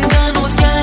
think I know what's going